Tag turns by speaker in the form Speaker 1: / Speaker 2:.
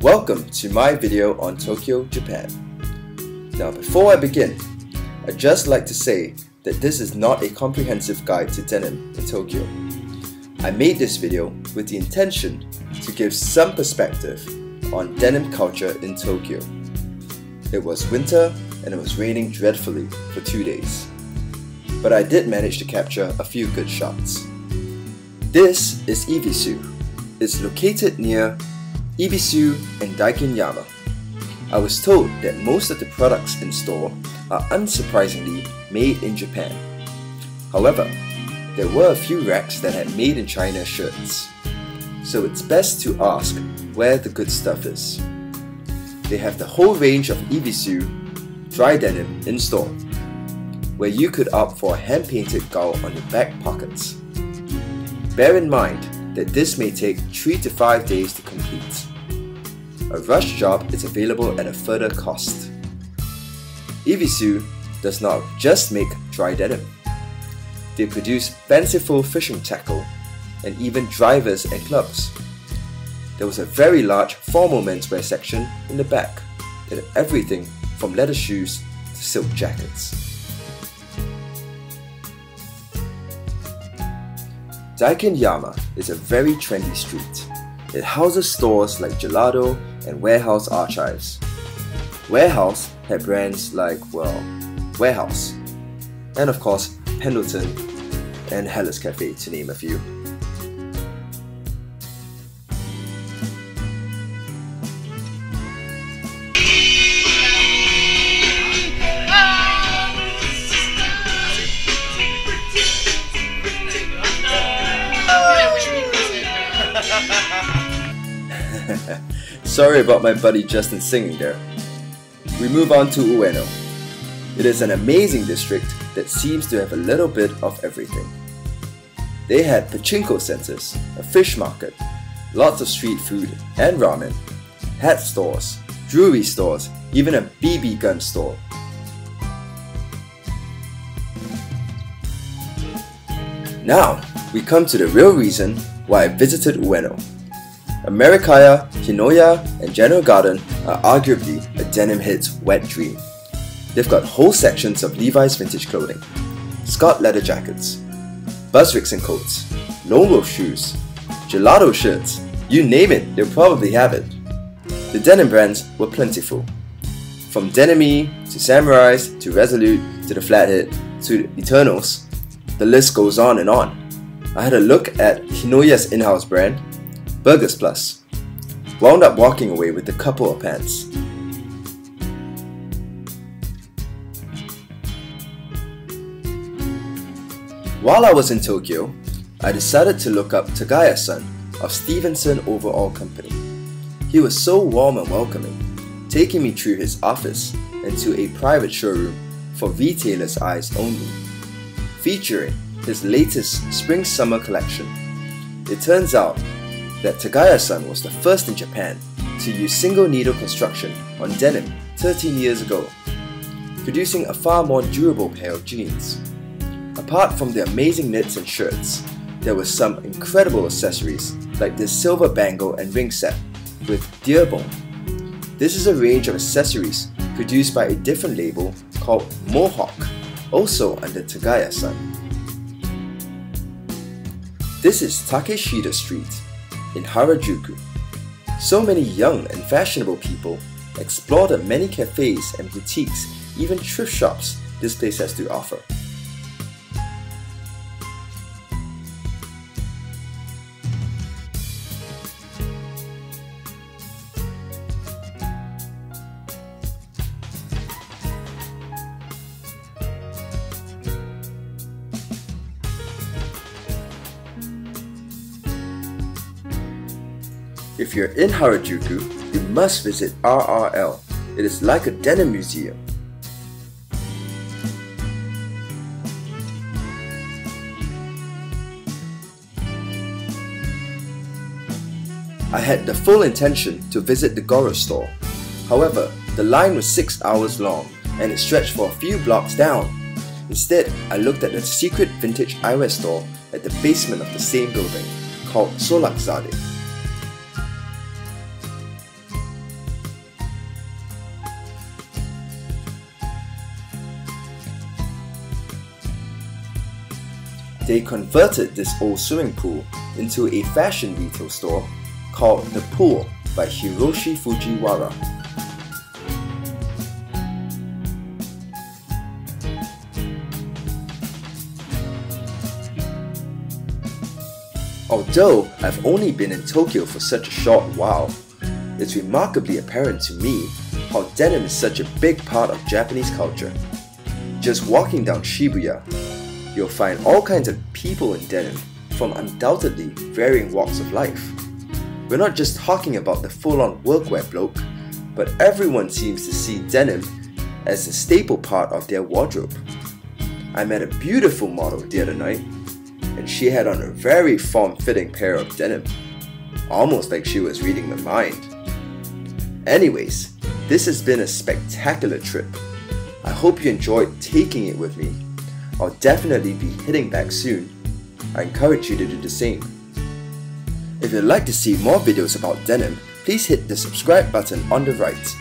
Speaker 1: Welcome to my video on Tokyo, Japan. Now before I begin, I'd just like to say that this is not a comprehensive guide to denim in Tokyo. I made this video with the intention to give some perspective on denim culture in Tokyo. It was winter and it was raining dreadfully for two days. But I did manage to capture a few good shots. This is Evisu. It's located near Ebisu and Daikanyama. I was told that most of the products in store are unsurprisingly made in Japan. However, there were a few racks that had made in China shirts. So it's best to ask where the good stuff is. They have the whole range of Evisu dry denim in store, where you could opt for a hand-painted gull on your back pockets. Bear in mind that this may take 3 to 5 days to complete. A rush job is available at a further cost. Evisu does not just make dry denim. They produce fanciful fishing tackle and even drivers and clubs. There was a very large formal menswear section in the back that had everything from leather shoes to silk jackets. Daikanyama is a very trendy street. It houses stores like Jelado and Warehouse Archives. Warehouse had brands like, well, Warehouse, and of course Pendleton and Heller's Cafe to name a few. Sorry about my buddy Justin singing there. We move on to Ueno. It is an amazing district that seems to have a little bit of everything. They had pachinko centers, a fish market, lots of street food and ramen, hat stores, jewelry stores, even a BB gun store. Now, we come to the real reason why I visited Ueno. Americaya, Hinoya, and General Garden are arguably a denim hit's wet dream. They've got whole sections of Levi's vintage clothing, Schott leather jackets, Buzz and coats, Lone Wolf shoes, Jelado shirts, you name it, they'll probably have it. The denim brands were plentiful. From Denime to Samurais to Resolute to the Flathead to Eternals, the list goes on and on. I had a look at Hinoya's in-house brand, Burgus Plus. Wound up walking away with a couple of pants. While I was in Tokyo, I decided to look up Tagaya-san of Stevenson Overall Company. He was so warm and welcoming, taking me through his office and to a private showroom for retailers' eyes only, featuring his latest spring-summer collection. It turns out that Tagaya-san was the first in Japan to use single needle construction on denim 13 years ago, producing a far more durable pair of jeans. Apart from the amazing knits and shirts, there were some incredible accessories like this silver bangle and ring set with Deerbone. This is a range of accessories produced by a different label called Mohawk, also under Tagaya-san. This is Takeshita Street, in Harajuku. So many young and fashionable people explore the many cafes and boutiques, even thrift shops this place has to offer. If you're in Harajuku, you must visit RRL. It is like a denim museum. I had the full intention to visit the Goro store. However, the line was 6 hours long and it stretched for a few blocks down. Instead, I looked at the secret vintage eyewear store at the basement of the same building called Solakzade. They converted this old swimming pool into a fashion retail store called The Pool by Hiroshi Fujiwara. Although I've only been in Tokyo for such a short while, it's remarkably apparent to me how denim is such a big part of Japanese culture. Just walking down Shibuya, you'll find all kinds of people in denim from undoubtedly varying walks of life. We're not just talking about the full on workwear bloke, but everyone seems to see denim as a staple part of their wardrobe. I met a beautiful model the other night, and she had on a very form fitting pair of denim, almost like she was reading my mind. Anyways, this has been a spectacular trip. I hope you enjoyed taking it with me. I'll definitely be hitting back soon. I encourage you to do the same. If you'd like to see more videos about denim, please hit the subscribe button on the right.